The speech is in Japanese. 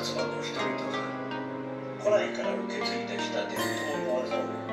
薩摩の人々が古来から受け継いできた伝統の技を